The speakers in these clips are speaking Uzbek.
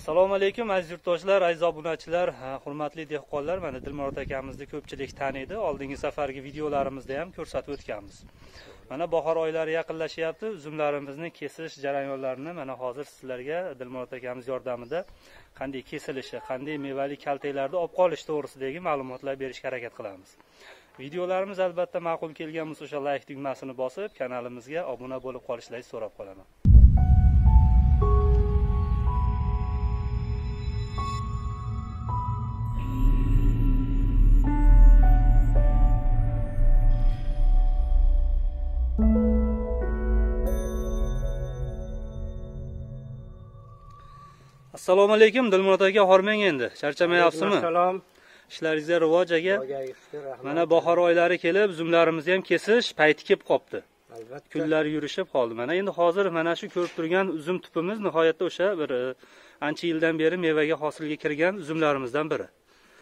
assalomu alaykum aziz yurtdoshlar aziz obunachilar hurmatli dehqonlar. Mana dilmurod akamizni ko'pchilik taniydi oldingi safargi videolarimizda ham ko'rsatib o'tganmiz. Mana bahor oylari yaqinlashyapti. Uzumlarimizni kesish jarayonlarini mana hozir sizlarga dilmurod akamiz yordamida qanday kesilishi qanday mevali kaltaklarni olib qolish to'g'risidagi ma'lumotlar berishga harakat qilamiz. Videolarimiz albatta ma'qul kelgan bo'lsa o'sha layk tugmasini bosib kanalimizga obuna bo'lib qolishlaringizni so'rab qolaman. Assalomu alaykum dilmurod aka hormang endi. Charchamayapsizmi? Assalom. ishlaringizga rivoj aka. Mana bahor oylari kelib uzumlarimizni ham kesish payti kelib qolibdi albatta. kunlar yurishib qoldi. Mana endi hozir mana shu ko'rib turgan uzum tupimiz nihoyatda o'sha bir e, ancha yildan beri mevaga hosilga kirgan uzumlarimizdan biri.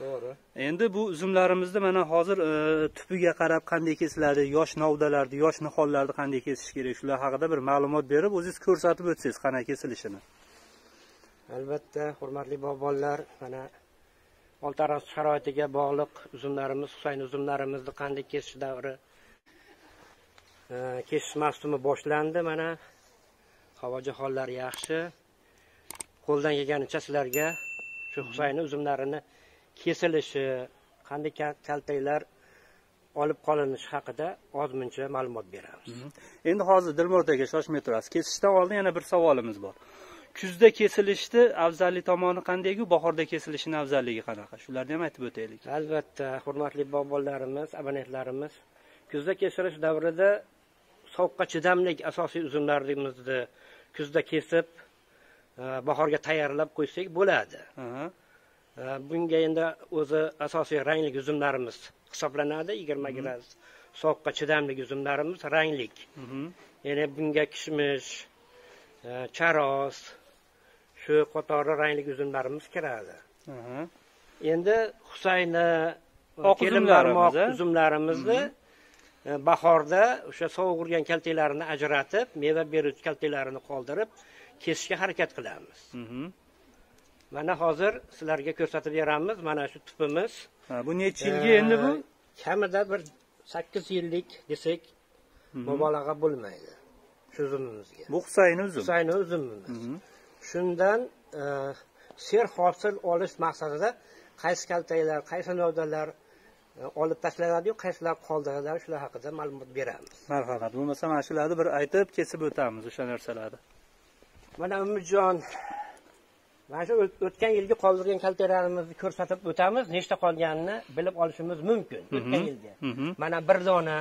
To'g'ri. endi bu uzumlarimizni mana hozir e, tupiga qarab qanday kesiladi yosh novdalarni yosh nihollarni qanday kesish kerak shular haqida bir ma'lumot berib o'zingiz ko'rsatib o'tsangiz qanaqa kesilishini Albatta, hurmatli bog'bonlar, mana oltaros sharoitiga bog'liq uzumlarimiz, Husayn uzumlarimizni qanday kesish davri e, kesish mavsumi boshlandi. Mana havo jahonlari yaxshi. Qo'ldan kelganicha sizlarga shu Husayn uzumlarini kesilishi, qanday kal- kaltaklar olib qolinishi haqida ozmuncha ma'lumot beramiz. endi hozir dilmurod aka shoshmay turasiz kesishdan oldin yana bir savolimiz bor kuzda kesilishni afzallik tomoni qandayku? Bahorda kesilishni afzalligi qanaqa? Shularni ham aytib o'taylik. Albatta hurmatli bog'bonlarimiz abonentlarimiz kuzda kesilish davrida sovuqqa chidamlik asosiy uzumlarimizni kuzda kesib e, bahorga tayyorlab qo'ysak bo'ladi. E, bunga endi o'zi asosiy rangli uzumlarimiz hisoblanadi. Yigirma gradus sovuqqa chidamli uzumlarimiz ranglik. Mhm. ya'ni bunga kishmish e, charos shu qatori rangli uzumlarimiz kiradi. Endi husayni Oq uzumlarimiz, uzumlarimizni e, bahorda o'sha sovuq urgan kaltaklarini ajratib meva beruvchi kaltaklarini qoldirib kesishga harakat qilamiz. Mana hozir sizlarga ko'rsatib beramiz mana shu tupimiz bu necha yilga endi bu? E, kamida bir sakkiz yillik desak mubolag'a bo'lmaydi shu uzumimizga bu husayni uzum husayni uzumimiz. Shundan e, ser hosil olish maqsadida qaysi kaltaklar qaysi novdalar e, olib tashlanadiyu qaysilar qoldiriladi shular haqida ma'lumot beramiz. Marhamat. Bo'lmasa mana shularni bir aytib kesib o'tamiz o'sha narsalarni. Mana umidjon mana shu o't- o'tgan yilgi qoldirgan kaltaklarimizni ko'rsatib o'tamiz. Nechta qolganini bilib olishimiz mumkin. O'tgan yilga Mhm. mana bir dona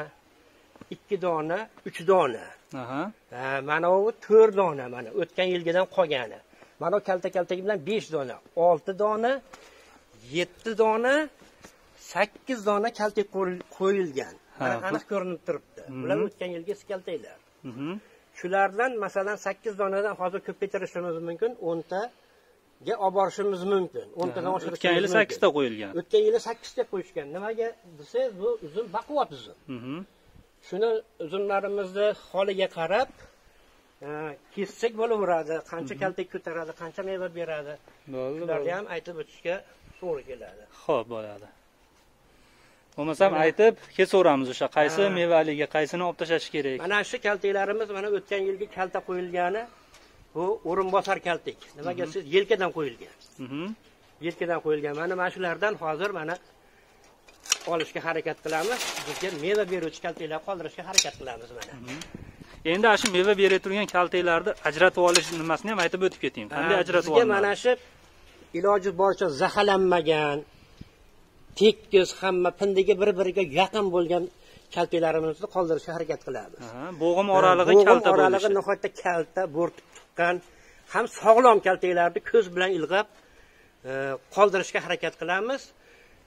ikki dona uch dona. Mana u to'rt dona mana o'tgan yilgidan qolgani. Mana bu kalta kaltagi bilan besh dona olti dona yetti dona sakkiz dona kaltak qo'yil- qo'yilgan. Aniq ko'rinib turibdi. Bular Mhm. o'tgan yilgi kaltaklar Mhm. shulardan masalan sakkiz donadan hozir ko'paytirishimiz mumkin o'ntaga olib borishimiz mumkin o'ntadan Aha, oshirishimiz o'tgan yili sakkizta qo'yilgan. O'tgan yili sakkizta qo'yishgan. Nimaga desangiz bu uzum baquvvat uzum Mhm. Shuni uzumlarimizni holiga qarab e, kessak bo'laveradi. Qancha kaltak ko'taradi qancha meva beradi. Bo'ldi ham aytib o'tishga to'g'ri keladi. Ho'p bo'ladi. Bo'lmasam aytib kesaveramiz o'sha qaysi mevaliga qaysini olib tashlash kerak? Mana shu kaltaklarimiz mana o'tgan yilgi kalta qo'yilgani bu o'rinbosar kaltak. Nimaga siz yelkadan qo'yilgan? Mhm. yelkadan qo'yilgan. Mana mana shulardan hozir mana olishga harakat qilamiz. Bizga meva beruvchi kaltaklar qoldirishga harakat qilamiz mana. Endi ana shu meva berib turgan kaltaklarni ajratib olish nimasini ham aytib o'tib keting qanday ajratib olinadi mana shu iloji boricha zaharlanmagan tekis hamma pindiga bir biriga yaqin bo'lgan kaltaklarimizni qoldirishga harakat qilamiz. Bo'g'im oralig'i kalta oralig'i nihoyatda kalta bo'rtib tuqqan ham sog'lom kaltaklarni ko'z bilan ilg'ab e, qoldirishga harakat qilamiz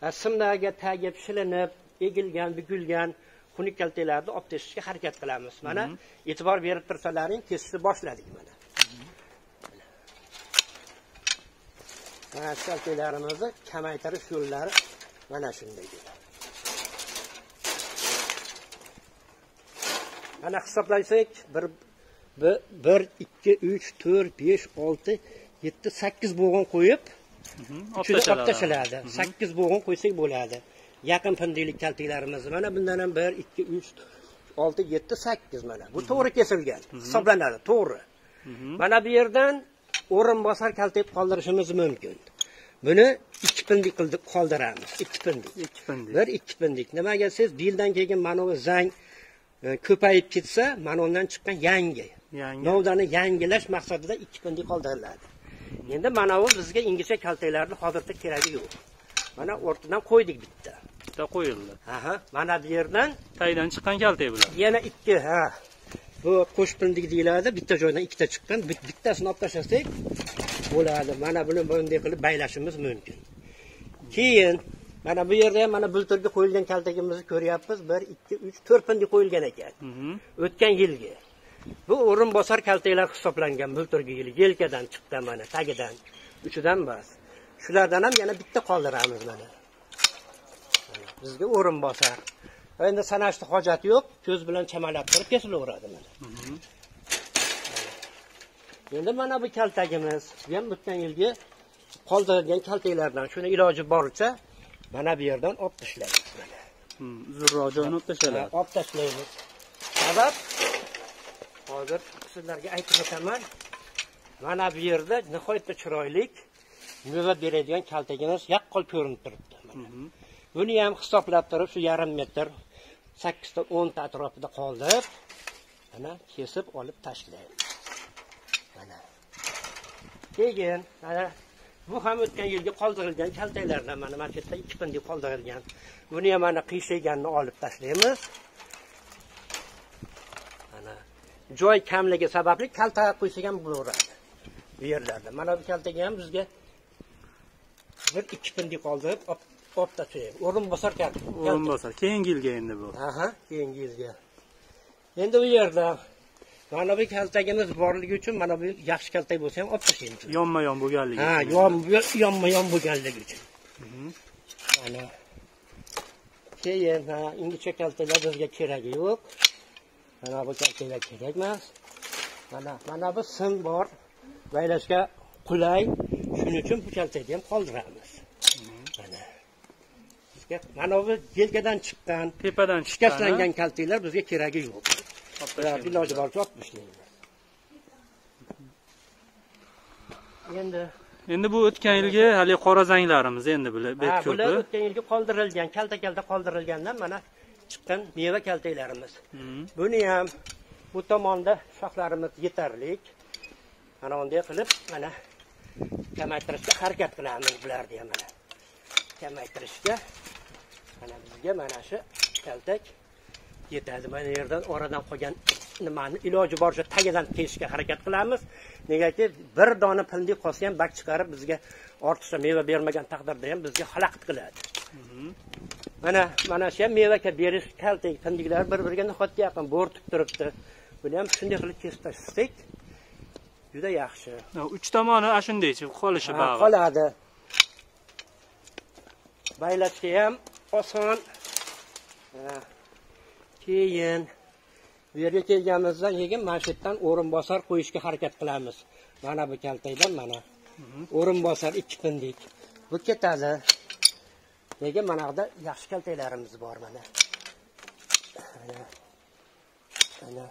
simlarga tagib shilinib egilgan bukilgan xunuk kaltaklarni olib tashlashga harakat qilamiz mana e'tibor berib tursalaring kesishni boshladik mana mana shu kaltaklarimizni kamaytirish yo'llari mana shunday mana hisoblasak bir bir ikki uch to'rt besh olti yetti sakkiz bo'g'in qo'yib Ichida olib tashladi sakkiz bo'g'in qo'ysak bo'ladi. Yaqin pindilik kaltaklarimiz mana bundan ham bir ikki uch olti yetti sakkiz mana. Bu to'g'ri kesilgan. Hisoblanadi. To'g'ri. Mana bu yerdan o'rinbosar kaltak qoldirishimiz mumkin. Buni ikki pindik qilib qoldiramiz. Ikki pindik. Ikki pindik. Bir ikki pindik. Nimaga siz dildan keyin mana bu zang e, ko'payib ketsa mana undan chiqqan yangi. Yangi. Novdani yangilash maqsadida ikki pindik qoldiriladi endi mana bu bizga ingichka kaltaklarni hozirda keragi yo'q. Mana o'rtadan qo'ydik bitta. Bitta qo'yildi. Aha mana bu yerdan taydan chiqqan kaltak bular. yana ikki ha. Bu qo'sh pindik deyiladi bitta joydan ikkita chiqqan. Bit- bittasini olib tashlasak bo'ladi. Mana buni bunday qilib baylashimiz mumkin. Keyin mana bu yerda ham mana bulturga qo'yilgan kaltagimizni ko'ryapmiz. Bir ikki uch to'rt pindik qo'yilgan ekan. Mhm. o'tgan yilgi bu o'rinbosar kaltaklar hisoblangan bulturgi yil yelkadan chiqqan mana tagidan uchidan emas shulardan ham yana bitta qoldiramiz mana. Bizga o'rinbosar. Endi sanashni hojati yo'q ko'z bilan chamalab turib kesilaveradi mana. Endi mana bu kaltagimiz bu ham o'tgan yilgi qoldirilgan kaltaklardan. Shuni iloji boricha mana bu yerdan olib tashlaymiz mana. Hmm, uzunroq joyini olib tashaladi olib tashlaymiz. Sabab hozir sizlarga aytib o'taman mana bu yerda nihoyatda chiroyli meva beradigan kaltagimiz yaqqol ko'rinib turibdi. Buni ham hisoblab turib shu yarim metr sakkizta o'nta atrofida qoldirib mana kesib olib tashlaymiz. Mana. Keyin mana bu ham o'tgan yilgi qoldirilgan kaltaklardan mana mana shu yerda ikki pindek qoldirilgan. Buni ham mana qiyshayganini olib tashlaymiz mana joy kamligi sababli kalta qo'ysak ham bo'laveradi. Bu yerlarda. Mana bu kaltaga ham bizga bir ikki pindik qoldirib olib tashlaymiz o'rinbosar o'rinbosar keyingi yilga endi bu. Aha keyingi yilga. Endi u yerda mana bu kaltagimiz borligi uchun mana bu yaxshi kaltak bo'lsa ham olib tashlaymiz yonma yon bo'lganligi ha yonma yon bo'lganligi uchun. Mhm. mana keyin ingichka kaltaklar bizga keragi yo'q mana bu kaltaklar kerak emas mana mana bu sim bor. Baylashga qulay. Shuning uchun bu kaltakni ham qoldiramiz. Mana. Bizga mana bu yelkadan chiqqan tepadan shikastlangan kaltaklar bizga keragi yo'q. Olib ularni tashlaymiz. iloji boricha olib tashlaymiz endi. Endi bu o'tgan yilgi haligi qora zanglarimiz endi bular bet ha bular o'tgan yilgi qoldirilgan kalta kalta qoldirilgandan mana chiqqan meva kaltaklarimiz. Mhm. buni ham bu tomonda shoxlarimiz yetarlik. Mana bunday qilib mana kamaytirishga harakat qilamiz bularni ham mana. Kamaytirishga mana bizga mana shu kaltak yetadi. Mana yerdan oradan qolgan nimani iloji boricha tagidan kesishga harakat qilamiz. Negaki bir dona pindik qolsa ham bak chiqarib bizga ortiqcha meva bermagan taqdirda ham bizga xalaqit qiladi mana mana shu ham meva berish kaltak pindiklar bir biriga nihoyatda yaqin bo'rtib turibdi. Buni ham shunday qilib kesib tashlasak juda yaxshi. Uch tomoni ana shunday qolishi bag'ir qoladi. Baylashga ham oson. Keyin bu yerga kelganimizdan keyin mana shu yerdan o'rinbosar qo'yishga harakat qilamiz. Mana bu kaltakdan mana. O'rinbosar ikki pindik bu ketadi nega mana buyoqda yaxshi kaltaklarimiz bor mana? Mana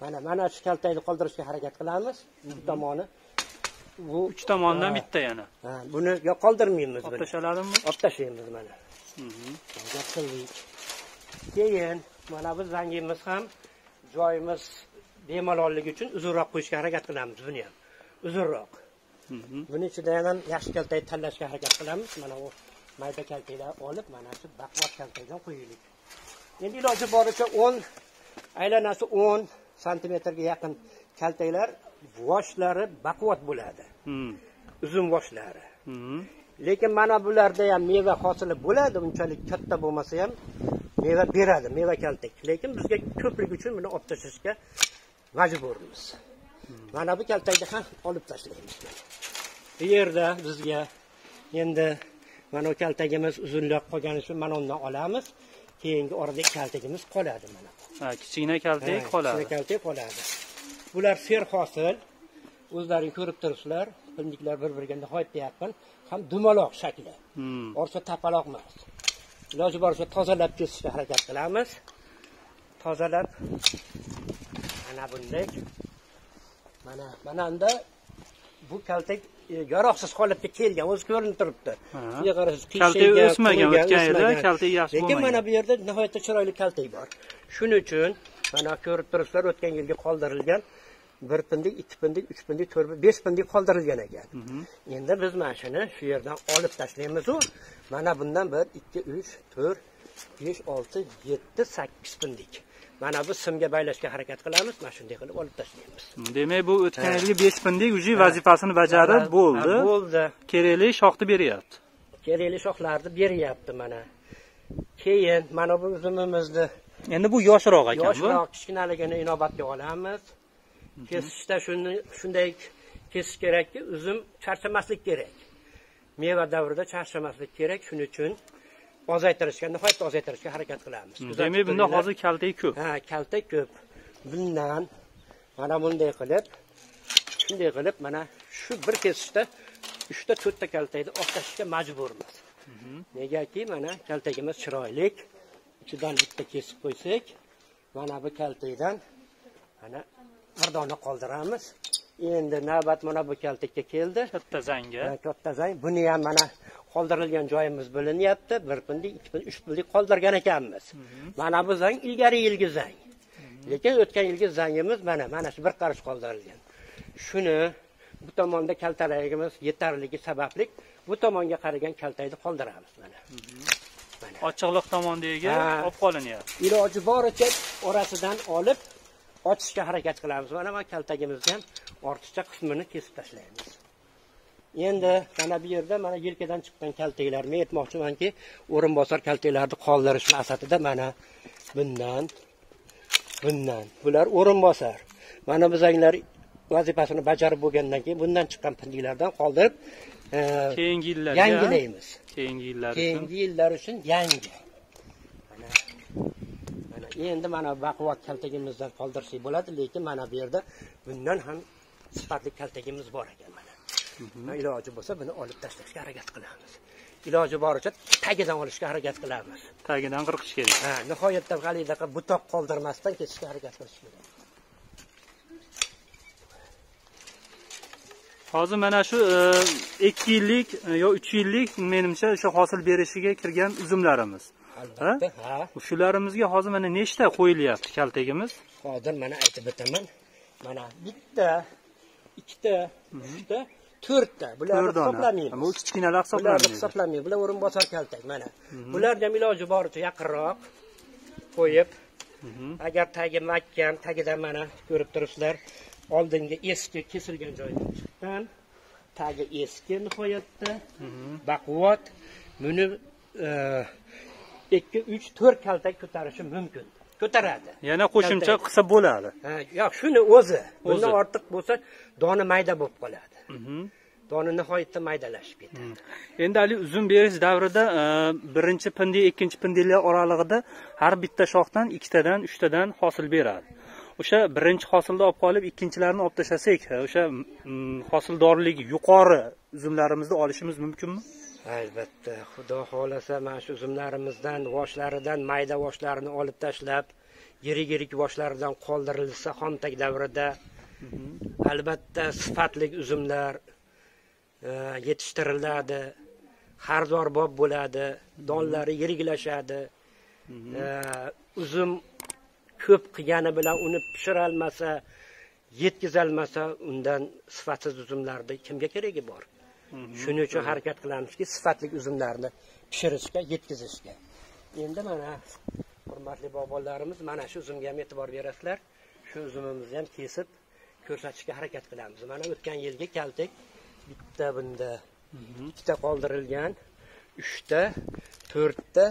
mana mana shu kaltakni qoldirishga harakat qilamiz. Bu tomoni. Bu uch tomondan bitta yana. Ha, buni yo qoldirmaymiz olib buni. Tashaladimi olib tashlaymiz mana. Mhm. qildik. Keyin mana bu zangimiz ham joyimiz bemalollik uchun uzunroq qo'yishga harakat qilamiz buni ham. Uzunroq Buni ichida ham yaxshi kaltak tanlashga harakat qilamiz. Mana u mayda kaltaklar olib mana shu baquvvat kaltakdan qo'yaylik. Endi iloji boricha o'n aylanasi o'n santimetrga yaqin kaltaklar voshlari baquvvat bo'ladi. Mhm. uzun voshlari. Mhm. lekin mana bularda ham meva hosili bo'ladi unchalik katta bo'lmasa ham meva beradi meva kaltak. Lekin bizga ko'plik uchun buni olib tashlashga majburmiz. Mana bu kaltakni ham olib tashlaymiz bu yerda bizga endi mana kaltagimiz uzunroq qolgani uchun mana undan olamiz. Keyingi orada kaltagimiz qoladi mana. Ha kichkina kaltak qoladi. kichkina kaltak qoladi. Bular serhosil o'zlaring ko'rib turibsizlar pindiklar bir biriga nihoyatda yaqin. Ham dumaloq shakli. Hmm. orcha tapaloq emas. Iloji boricha tozalab kesishga harakat qilamiz. Tozalab mana bunday. Mana mana unda bu kaltak e, yaroqsiz holatga kelgan o'zi ko'rinib turibdi. Ha. bunga qarasiz Kaltak o'smagan, o'tgan yili kaltak yaxshi lekin mana bu yerda nihoyatda chiroyli kaltak bor. Shuning uchun mana ko'rib turibsizlar o'tgan yilgi qoldirilgan bir pindik ikki pindik uch pindik to'rt pindik, besh pindik qoldirilgan ekan. Endi biz mana shuni shu yerdan olib tashlaymizu. Mana bundan bir ikki uch to'rt besh olti yetti sakkiz pindik mana bu simga baylashga harakat qilamiz mana shunday qilib olib tashlaymiz. Demak bu o'tgan yilgi besh pindik уже vazifasini bajarib bo'ldi bo'ldi. Kerakli shoxni beryapti. Kerakli shoxlarni beryapti mana. Keyin mana bu uzumimizni endi bu yoshroq ekan bu. Yoshroq kichkinaligini inobatga olamiz. Kesishda shuni shunday kesish kerakki uzum charchamaslik kerak. Meva davrida charchamaslik kerak shuning uchun ozaytirishga nihoyatda ozaytirishga harakat qilamiz. Kuzatib demak bunda hozir kaltak ko'p. Ha kaltak ko'p. Bundan mana bunday qilib shunday qilib mana shu bir kesishda uchta to'rtta kaltakni olib tashlashga majburmiz negaki mana kaltagimiz chiroyli. Ichidan bitta kesib qo'ysak mana bu kaltakdan mana bir dona qoldiramiz endi navbat mana bu kaltakka keldi. Katta zanga Ha, katta zang. Buni ham mana qoldirilgan joyimiz bilinyapti. Bir pindik ikki pindik uch pindik qoldirgan ekanmiz. Mana bu zang ilgari yilgi zang. Lekin o'tgan yilgi zangimiz mana mana shu bir qarish qoldirilgan. Shuni bu tomonda kaltaligimiz yetarligi sababli bu tomonga qaragan kaltakni qoldiramiz mana. Ochiqliq tomondagi olib qolinyapti. Iloji boricha orasidan olib ochishga harakat qilamiz. Mana mana kaltagimizni ham ortiqcha qismini kesib tashlaymiz. Endi mana bu yerda mana yelkadan chiqqan kaltaklar men aytmoqchimanki o'rinbosar kaltaklarni qoldirish maqsadida mana bundan bundan. Bular o'rinbosar. Mana bizanglar vazifasini bajarib bo'lgandan keyin bundan chiqqan pindiklardan qoldirib e, keyingi yillarga yangilaymiz. Keyingi yillar uchun. keyingi yillar uchun yangi endi mana baquvvat kaltagimizdan qoldirsak bo'ladi lekin mana bu yerda bundan ham sifatli kaltagimiz bor ekan mana. Mana iloji bo'lsa buni olib tashlashga harakat qilamiz. Iloji boricha tagidan olishga harakat qilamiz. Tagidan qirqish kerak. Ha nihoyatda halidaqa butoq qoldirmasdan kesishga harakat qilish kerak. Hozir mana shu e, ikki yillik e, yo uch yillik menimcha o'sha hosil berishiga kirgan uzumlarimiz albatta ha. Shularimiizga hozir mana nechta qo'yilyapti kaltagimiz hozir mana aytib o'taman. Mana bitta ikkita uchta to'rtta. Dona. hisoblamaymiz. Bu kichkinalar hisoblanmaydi hisoblamaymiz. bular o'rinbosar kaltak mana. Bularni ham iloji boricha yaqinroq qo'yib agar tagi mahkam tagidan mana ko'rib turibsizlar oldingi eski kesilgan joyidan chiqqan tagi eski nihoyatda baquvvat buni e, ikki uch to'rt kaltak ko'tarishi mumkin. Ko'taradi. Yana qo'shimcha qilsa bo'ladi. Yo'q shuni o'zi bundan ortiq bo'lsa doni mayda bo'lib qoladi. Mhm. doni nihoyatda maydalashib ketadi. Endi haligi uzum berish davrida e, birinchi pindik ikkinchi pindiklar oralig'ida har bitta shoxdan ikkitadan uchtadan hosil beradi. O'sha birinchi hosilni olib qolib ikkinchilarini olib tashlasak e, o'sha mm, hosildorligi yuqori uzumlarimizni olishimiz mumkinmi albatta xudo xohlasa mana shu uzumlarimizdan voshlaridan mayda voshlarini olib tashlab yirik yirik voshlaridan qoldirilsa xomtak davrida albatta sifatli uzumlar e, yetishtiriladi xaridorbob bo'ladi donlari yiriklashadi. E, uzum ko'p qilgani bilan uni pishirolmasa yetkazolmasa undan sifatsiz uzumlarni kimga keragi bor? Shuning uchun harakat qilamizki sifatli uzumlarni pishirishga yetkazishga. Endi mana hurmatli bobolarimiz mana shu uzumga ham e'tibor berasizlar. Shu uzumimizni ham kesib ko'rsatishga harakat qilamiz. Mana o'tgan yilgi kaltak bitta bunda ikkita qoldirilgan uchta to'rtta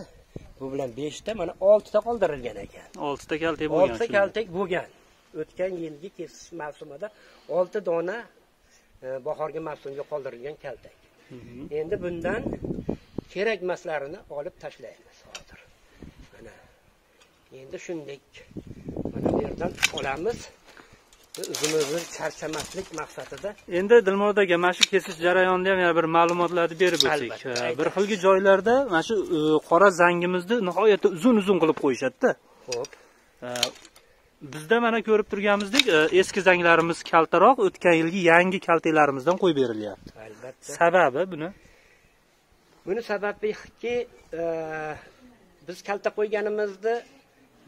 bu bilan beshta mana oltita qoldirilgan ekan. Oltita kaltak bo'lgan oltita kaltak bo'lgan. O'tgan yilgi kesish mavsumida olti dona bahorgi mavsumga qoldirilgan kaltak. Endi bundan kerakmaslarini olib tashlaymiz hozir. Mana. Endi shunday mana bu yerdan olamiz. O'zimizni charchamaslik maqsadida. Endi dilmurod aka mana shu kesish jarayonida ham yana bir ma'lumotlarni berib o'tsak E, bir xilgi joylarda mana shu e, qora zangimizni nihoyatda uzun uzun qilib qo'yishadida. Ho'p E, bizda mana ko'rib turganimizdek e, eski zanglarimiz kaltaroq o'tgan yilgi yangi kaltalarimizdan qo'yib berilyapti. Albatta. Sababi buni? Buni sababiki e, biz kalta qo'yganimizda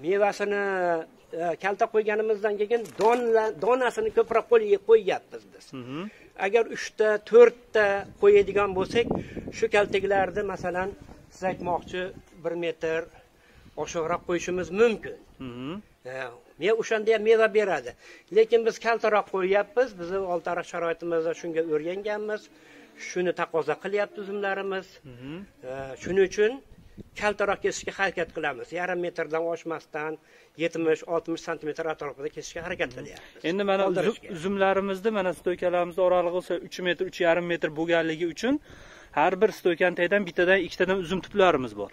mevasini e, kalta qo'yganimizdan keyin donasini ko'proq qo'y- qo'yyapmiz biz. Agar uchta to'rtta qo'yadigan bo'lsak shu kaltaklarni masalan siz aytmoqchi bir metr oshiqroq qo'yishimiz mumkin Mhm. me o'shanda ham meva beradi. Lekin biz kaltaroq qo'yyapmiz. Bizni oltiariq sharoitimizda shunga o'rganganmiz. Shuni taqozo qilyapti uzumlarimiz. Mhm. Shuning uchun kaltaroq kesishga harakat qilamiz. Yarim metrdan oshmasdan yetmish oltmish santimetr atrofida kesishga harakat qilyapmiz. Endi mana uzumlarimizni mana stoykalarimizni oralig'i o'sha uch metr uch yarim metr bo'lganligi uchun har bir stoykani tagidan bittadan ikkitadan uzum tuplarimiz bor.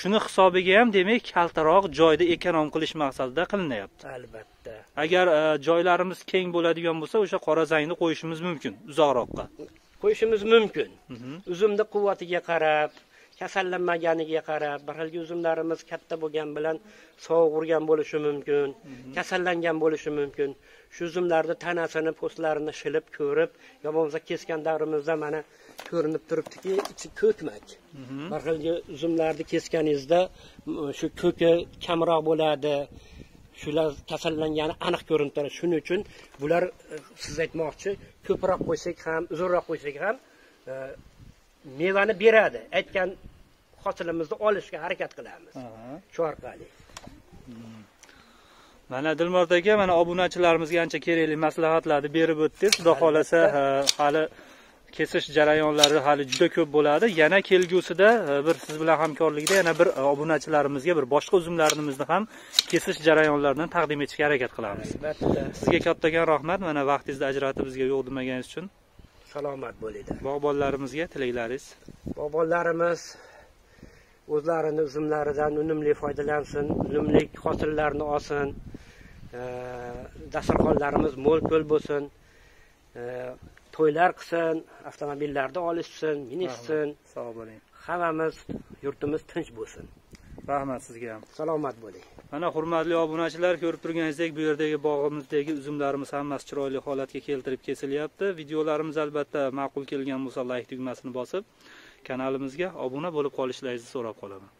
Shuni hisobiga ham demak kaltaroq joyda ekonom qilish maqsadida qilinyapti. Albatta. Agar e, joylarimiz keng bo'ladigan bo'lsa o'sha qora zangni qo'yishimiz mumkin uzoqroqqa. Qo'yishimiz mumkin. Uzumni quvvatiga qarab kasallanmaganiga qarab bir xilgi uzumlarimiz katta bo'lgani bilan sovuq urgan bo'lishi mumkin kasallangan bo'lishi mumkin. Shu uzumlarni tanasini po'stlarini shilib ko'rib yo bo'lmasa kesgan davrimizda mana ko'rinib turibdiki ichi ko'kmak. Bir xilgi uzumlarni kesganingizda shu ko'ki kamroq bo'ladi. Shular kasallangani aniq ko'rinib turadi. Shuning uchun bular e, siz aytmoqchi ko'proq qo'ysak ham uzunroq qo'ysak ham e, mevani beradi. Aytgan hosilimizni olishga harakat qilamiz. Shu orqali. Mana dilmurod aka mana obunachilarimizga ancha kerakli maslahatlarni berib o'tdingiz xudo xohlasa hali kesish jarayonlari hali juda ko'p bo'ladi. Yana kelgusida bir siz bilan hamkorlikda yana bir obunachilarimizga bir boshqa uzumlarimizni ham kesish jarayonlaridan taqdim etishga harakat qilamiz. Albatta. Sizga kattakon rahmat. Mana vaqtingizni ajratib bizga yo'q demaganingiz uchun salomat bo'linglar. Bog'bonlarimizga tilaklaringiz. Bobonlarimiz o'zlarini uzumlaridan unumli foydalansin unumli hosillarni olsin e, dasturxonlarimiz mo'l ko'l bo'lsin e, to'ylar qilsin avtomobillarda olishsin minishsin. Sog' bo'ling. Hammamiz yurtimiz tinch bo'lsin rahmat sizga ham. Salomat bo'ling. Mana hurmatli obunachilar ko'rib turganingizdek bu yerdagi bog'imizdagi uzumlarimiz hammasi chiroyli holatga keltirib kesilyapti. Videolarimiz albatta ma'qul kelgan bo'lsa layk tugmasini bosib kanalimizga obuna bo'lib qolishlaringizni so'rab qolaman